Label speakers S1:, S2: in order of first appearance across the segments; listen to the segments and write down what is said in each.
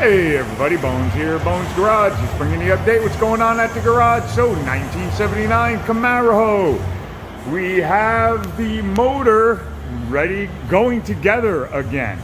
S1: Hey everybody, Bonez here, Bonez Garage, just bringing the update what's going on at the garage. So 1979 Camaro. We have the motor ready, going together again.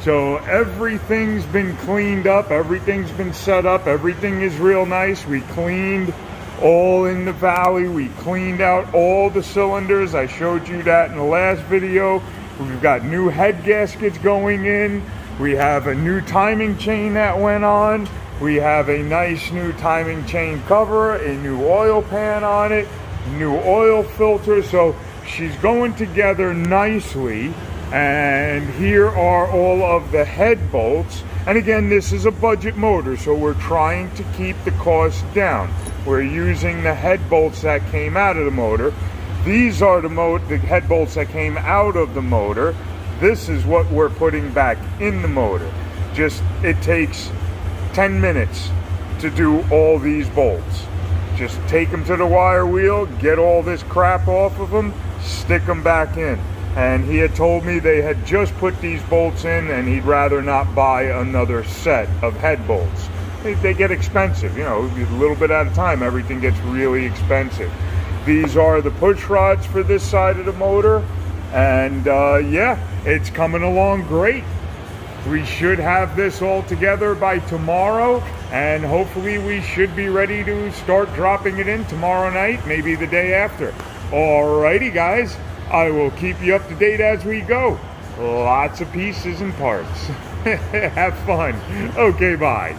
S1: So everything's been cleaned up, everything's been set up, everything is real nice. We cleaned all in the valley, we cleaned out all the cylinders. I showed you that in the last video. We've got new head gaskets going in. We have a new timing chain that went on. We have a nice new timing chain cover, a new oil pan on it, new oil filter. So she's going together nicely. And here are all of the head bolts. And again, this is a budget motor, so we're trying to keep the cost down. We're using the head bolts that came out of the motor. These are the, mo the head bolts that came out of the motor. This is what we're putting back in the motor. Just, it takes 10 minutes to do all these bolts. Just take them to the wire wheel, get all this crap off of them, stick them back in. And he had told me they had just put these bolts in and he'd rather not buy another set of head bolts. They, they get expensive, you know, a little bit at a time, everything gets really expensive. These are the push rods for this side of the motor. And uh, yeah, it's coming along great. We should have this all together by tomorrow, and hopefully we should be ready to start dropping it in tomorrow night, maybe the day after. Alrighty, guys, I will keep you up to date as we go. Lots of pieces and parts. have fun. Okay, bye.